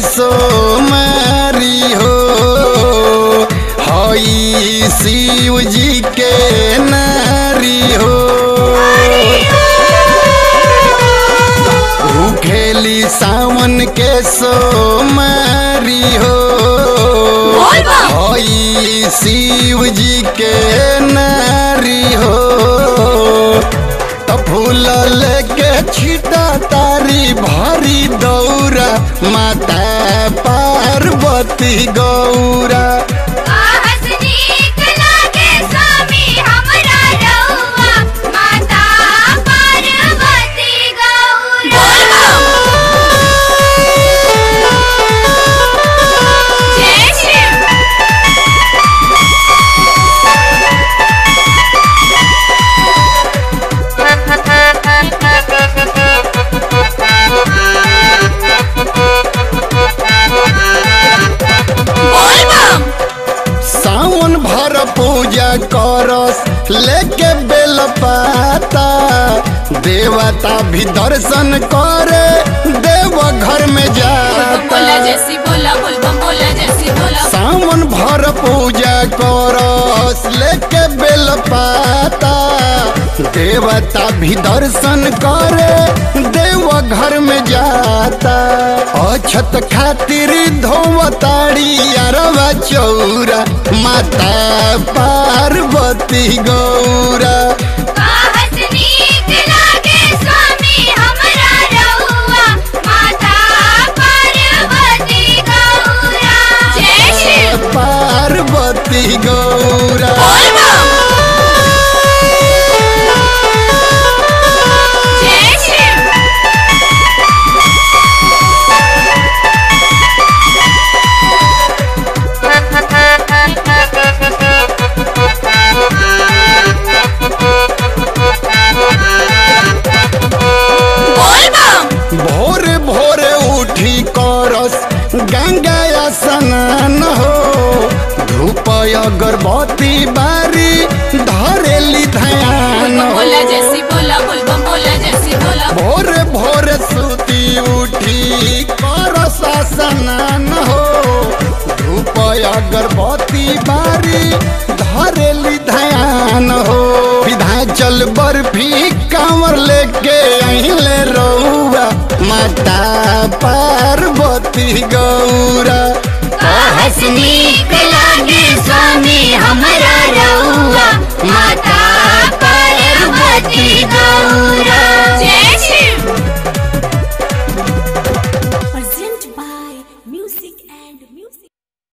सोमारी हो। हई शिव जी के नारी हो। भूखेली सावन के सोमारी हो। हई शिव जी के नारी हो। त फूल लेके छिटा तारी भरी दौरा माता पार्वती गौरा। पूजा करस लेके बेल पाता देवता भी दर्शन करे देव घर में बोला जाता जैसी बोला बोल बम देवता भी दर्शन करे, देव घर में जाता। अछत खातिर धोवताड़ी अरवा चौरा, माता पार्वती गौरा। अगरबत्ती बारी धरेली ध्यान भोर बोला जैसी बोला बोल बम बोला जैसी बोला। भोरे भोरे सुती उठी कर स्नान हो। धूप अगरबत्ती बारी धरेली ध्यान हो। विधाचल बर्फ़ी कांवर लेके अहिले रउआ माता पार्वती गौरा